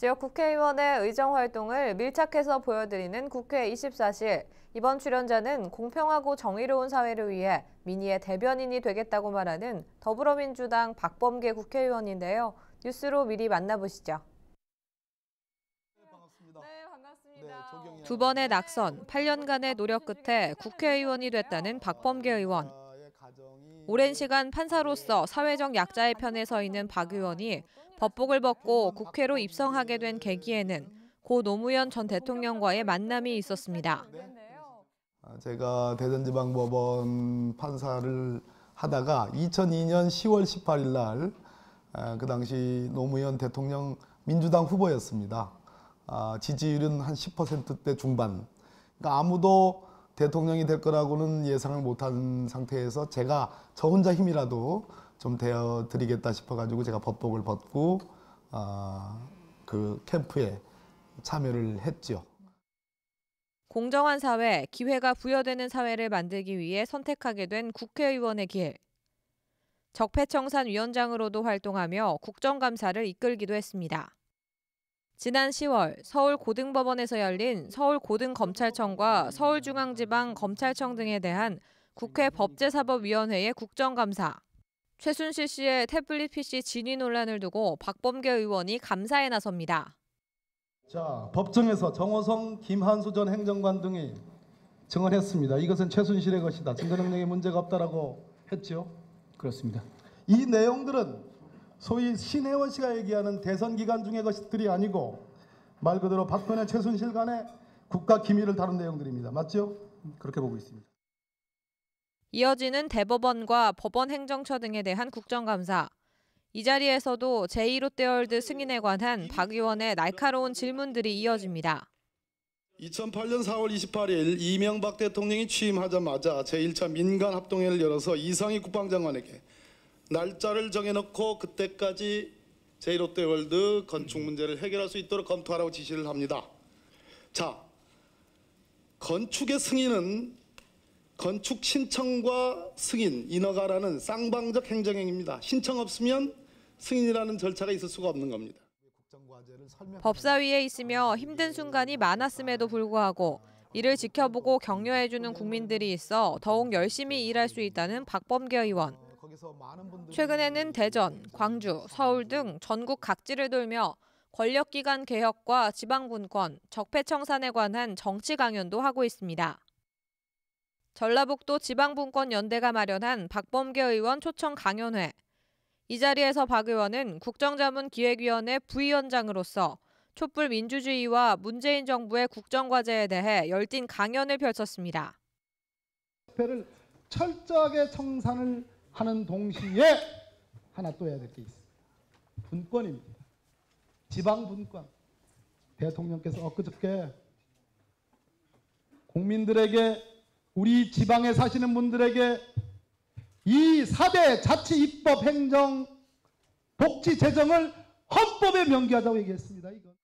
지역 국회의원의 의정 활동을 밀착해서 보여드리는 국회 24실. 이번 출연자는 공평하고 정의로운 사회를 위해 민의의 대변인이 되겠다고 말하는 더불어민주당 박범계 국회의원인데요. 뉴스로 미리 만나보시죠. 네, 반갑습니다. 두 번의 낙선, 8년간의 노력 끝에 국회의원이 됐다는 박범계 의원. 오랜 시간 판사로서 사회적 약자의 편에 서 있는 박 의원이 법복을 벗고 국회로 입성하게 된 계기에는 고 노무현 전 대통령과의 만남이 있었습니다. 아, 제가 대전지방법원 판사를 하다가 2002년 10월 18일 날 그 당시 노무현 대통령 민주당 후보였습니다. 아, 지지율은 한 10%대 중반. 그러니까 아무도 대통령이 될 거라고는 예상을 못한 상태에서 제가 저 혼자 힘이라도 좀 되어 드리겠다 싶어가지고 제가 법복을 벗고 아, 그 캠프에 참여를 했죠. 공정한 사회, 기회가 부여되는 사회를 만들기 위해 선택하게 된 국회의원의 길. 적폐청산 위원장으로도 활동하며 국정감사를 이끌기도 했습니다. 지난 10월 서울 고등법원에서 열린 서울고등검찰청과 서울중앙지방검찰청 등에 대한 국회 법제사법위원회의 국정감사. 최순실 씨의 태블릿 PC 진위 논란을 두고 박범계 의원이 감사에 나섭니다. 자, 법정에서 정호성, 김한수 전 행정관 등이 증언했습니다. 이것은 최순실의 것이다. 증거 능력에 문제가 없다라고 했죠. 그렇습니다. 이 내용들은 소위 신혜원 씨가 얘기하는 대선 기간 중의 것들이 아니고 말 그대로 박근혜 최순실 간의 국가 기밀을 다룬 내용들입니다. 맞죠? 그렇게 보고 있습니다. 이어지는 대법원과 법원 행정처 등에 대한 국정감사. 이 자리에서도 제2롯데월드 승인에 관한 박 의원의 날카로운 질문들이 이어집니다. 2008년 4월 28일 이명박 대통령이 취임하자마자 제1차 민간 합동회를 열어서 이상희 국방장관에게 날짜를 정해놓고 그때까지 제1롯데월드 건축 문제를 해결할 수 있도록 검토하라고 지시를 합니다. 자, 건축의 승인은 건축 신청과 승인, 인허가라는 쌍방적 행정행위입니다. 신청 없으면 승인이라는 절차가 있을 수가 없는 겁니다. 법사위에 있으며 힘든 순간이 많았음에도 불구하고 이를 지켜보고 격려해주는 국민들이 있어 더욱 열심히 일할 수 있다는 박범계 의원. 최근에는 대전, 광주, 서울 등 전국 각지를 돌며 권력기관 개혁과 지방분권, 적폐청산에 관한 정치 강연도 하고 있습니다. 전라북도 지방분권 연대가 마련한 박범계 의원 초청 강연회. 이 자리에서 박 의원은 국정자문기획위원회 부위원장으로서 촛불 민주주의와 문재인 정부의 국정과제에 대해 열띤 강연을 펼쳤습니다. 를 철저하게 청산을 하는 동시에 하나 또 해야 될 게 있어요. 분권입니다. 지방 분권. 대통령께서 엊그저께 국민들에게 우리 지방에 사시는 분들에게 이 4대 자치 입법 행정 복지 재정을 헌법에 명기하자고 얘기했습니다. 이건.